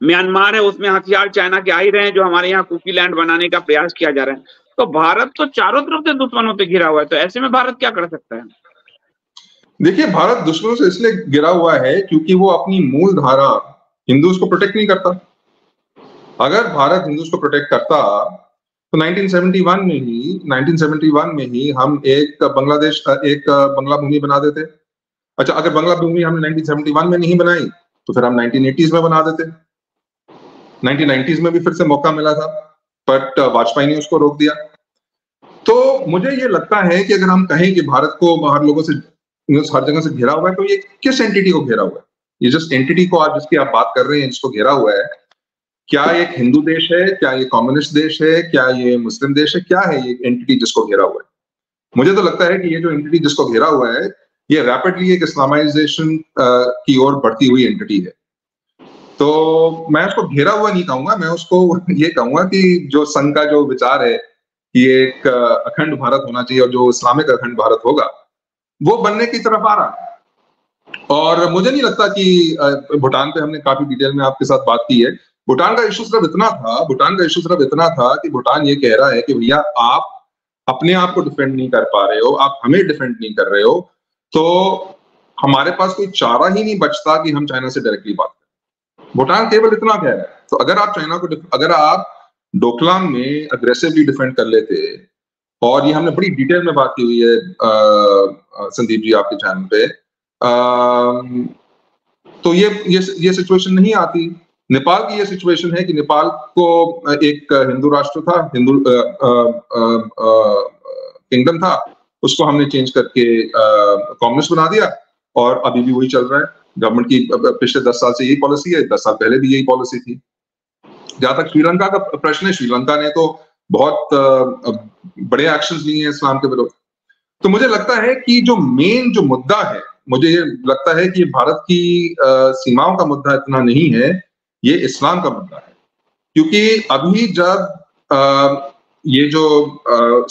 Myanmar है, उसमें हथियार चाइना के आ ही रहे हैं, जो हमारे यहाँ कुकी लैंड बनाने का प्रयास किया जा रहा है। तो भारत तो चारों तरफ़ से दुश्मनों से घिरा हुआ है तो ऐसे में भारत क्या कर सकता है? देखिए, भारत दुश्मनों से इसलिए गिरा हुआ है क्योंकि वो अपनी मूल धारा हिंदूज को प्रोटेक्ट नहीं करता। अगर भारत हिंदूज को प्रोटेक्ट करता तो 1971 में ही 1971 में ही हम एक बांग्लादेश एक बंगला भूमि बना देते। अच्छा अगर बंगला भूमि हमने 1971 में नहीं बनाई तो फिर हम 1980s में बना देते। 1990s में भी फिर से मौका मिला था बट वाजपेयी ने उसको रोक दिया। तो मुझे ये लगता है कि अगर हम कहें कि भारत को बाहर लोगों से, हर जगह से घेरा हुआ है तो ये किस एंटिटी को घेरा हुआ है? ये जिस एंटिटी को आज जिसकी आप बात कर रहे हैं जिसको घेरा हुआ है, क्या एक हिंदू देश है, क्या ये कम्युनिस्ट देश है, क्या ये मुस्लिम देश है, क्या है ये एंटिटी जिसको घेरा हुआ है? मुझे तो लगता है कि ये जो एंटिटी जिसको घेरा हुआ है, ये रैपिडली एक इस्लामाइजेशन की ओर बढ़ती हुई एंटिटी है। तो मैं उसको घेरा हुआ नहीं कहूँगा, मैं उसको ये कहूँगा कि जो संघ का जो विचार है कि एक अखंड भारत होना चाहिए और जो इस्लामिक अखंड भारत होगा, वो बनने की तरफ़ आ रहा और मुझे नहीं लगता कि भूटान पे हमने काफ़ी डिटेल में आपके साथ बात की है। भूटान का इशू सिर्फ़ इतना था, भूटान का इशू सिर्फ़ इतना था कि भूटान ये कह रहा है कि भैया आप अपने आप को डिफेंड नहीं कर पा रहे हो, आप हमें डिफेंड नहीं कर रहे हो तो हमारे पास कोई चारा ही नहीं बचता कि हम चाइना से डायरेक्टली बात भूटान केवल इतना कह रहा है। तो अगर आप चाइना को अगर आप डोकलाम में अग्रेसिवली डिफेंड कर लेते और ये हमने बड़ी डिटेल में बात की हुई है संदीप जी आपके चैनल पे आ, तो ये ये ये सिचुएशन नहीं आती। नेपाल की ये सिचुएशन है कि नेपाल को एक हिंदू राष्ट्र था हिंदू किंगडम था उसको हमने चेंज करके कम्युनिस्ट बना दिया और अभी भी वही चल रहा है। गवर्नमेंट की पिछले दस साल से यही पॉलिसी है, दस साल पहले भी यही पॉलिसी थी। जहाँ तक श्रीलंका का प्रश्न है, श्रीलंका ने तो बहुत बड़े एक्शन लिए हैं इस्लाम के विरोध तो मुझे लगता है कि जो मेन जो मुद्दा है, मुझे ये लगता है कि भारत की सीमाओं का मुद्दा इतना नहीं है, ये इस्लाम का मुद्दा है। क्योंकि अभी जब ये जो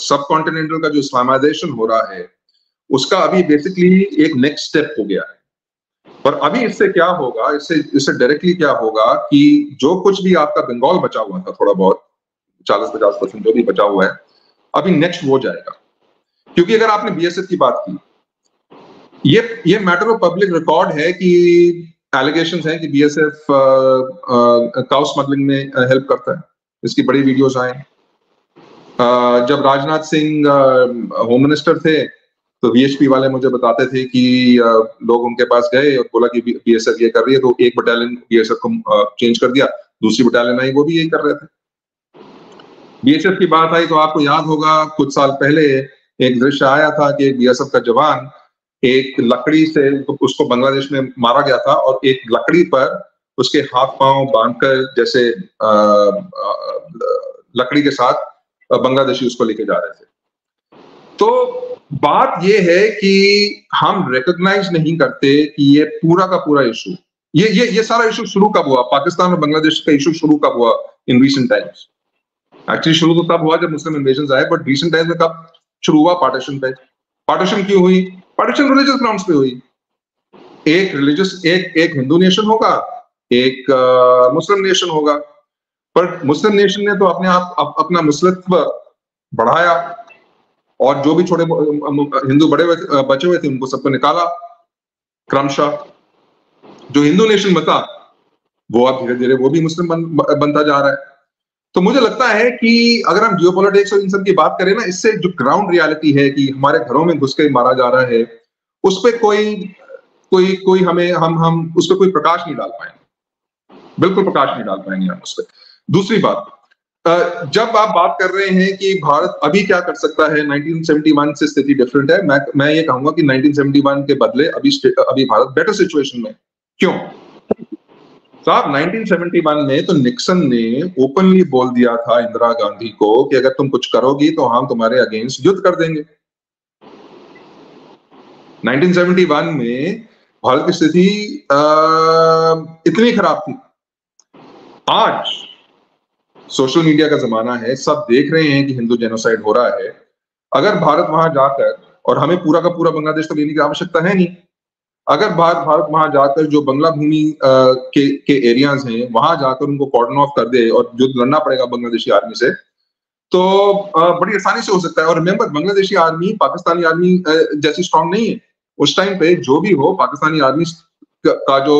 सब कॉन्टिनेंटल का जो इस्लामाइजेशन हो रहा है, उसका अभी बेसिकली एक नेक्स्ट स्टेप हो गया है। और अभी इससे क्या होगा, इससे इससे डायरेक्टली क्या होगा कि जो कुछ भी आपका बंगाल बचा हुआ था थोड़ा बहुत चालीस पचास परसेंट जो भी बचा हुआ है, अभी नेक्स्ट हो जाएगा। क्योंकि अगर आपने बीएसएफ की बात की, ये ये मैटर ऑफ़ पब्लिक रिकॉर्ड है कि एलिगेशन है कि बीएसएफ काउ स्मगलिंग में हेल्प करता है। इसकी बड़ी वीडियोस आए जब राजनाथ सिंह होम मिनिस्टर थे तो बीएचपी वाले मुझे बताते थे कि लोग उनके पास गए और बोला कि बीएसएफ ये कर रही है तो एक बटालियन बीएसएफ को चेंज कर दिया। दूसरी बटालियन आई, वो भी यही कर रहे थे। बीएसएफ की बात आई तो आपको याद होगा, कुछ साल पहले एक दृश्य आया था कि बीएसएफ का जवान एक लकड़ी से उसको बांग्लादेश में मारा गया था और एक लकड़ी पर उसके हाथ पाँव बांधकर जैसे लकड़ी के साथ बांग्लादेशी उसको लेके जा रहे थे। तो बात यह है कि हम रिकॉग्नाइज नहीं करते कि ये पूरा का पूरा इशू ये ये ये सारा इशू शुरू कब हुआ? पाकिस्तान और बांग्लादेश का इशू शुरू कब हुआ इन रीसेंट टाइम्स एक्चुअली शुरू तो तब हुआ जब मुस्लिम इन्वेजन आए बट रीसेंट टाइम्स में कब शुरू हुआ पार्टीशन पे? पार्टीशन क्यों हुई? पार्टीशन रिलीजियस ग्राउंड पे हुई। एक रिलीजियस एक एक हिंदू नेशन होगा एक मुस्लिम नेशन होगा। पर मुस्लिम नेशन ने तो अपने आप अप, अपना मुस्लित्व बढ़ाया। और जो भी छोटे हिंदू बड़े बचे हुए थे उनको सबको निकाला। क्रमशः जो हिंदू नेशन बता वो अब धीरे धीरे वो भी मुस्लिम बन, बनता जा रहा है। तो मुझे लगता है कि अगर हम जियो और इन सब की बात करें ना इससे जो ग्राउंड रियलिटी है कि हमारे घरों में घुस के मारा जा रहा है उस पर कोई कोई कोई हमें हम हम उस पर कोई प्रकाश नहीं डाल पाएँगे। बिल्कुल प्रकाश नहीं डाल पाएँगे हम उस पर दूसरी बात जब आप बात कर रहे हैं कि भारत अभी क्या कर सकता है 1971 से स्थिति डिफरेंट है। मैं मैं ये कहूँगा कि 1971 के बदले अभी अभी भारत बेटर सिचुएशन में क्यों? साहब 1971 में तो निक्सन ने ओपनली बोल दिया था इंदिरा गांधी को कि अगर तुम कुछ करोगी तो हम तुम्हारे अगेंस्ट युद्ध कर देंगे। 1971 में भारत की स्थिति इतनी खराब थी। आज सोशल मीडिया का जमाना है, सब देख रहे हैं कि हिंदू जेनोसाइड हो रहा है। अगर भारत वहाँ जाकर, और हमें पूरा का पूरा बांग्लादेश तो लेने की आवश्यकता है नहीं, अगर भारत भारत वहाँ जाकर जो बंगला भूमि के के एरियाज़ हैं, वहाँ जाकर उनको कॉर्डन ऑफ़ कर दे और जो लड़ना पड़ेगा बांग्लादेशी आर्मी से तो बड़ी आसानी से हो सकता है। और remember Bangladeshi army Pakistani army जैसी स्ट्रांग नहीं है। उस टाइम पे जो भी हो, पाकिस्तानी आर्मी का जो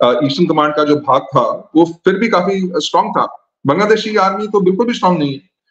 ईस्टर्न कमांड का जो भाग था, वो फिर भी काफ़ी स्ट्रांग था। बांग्लादेशी आर्मी तो बिल्कुल भी स्ट्रांग नहीं है।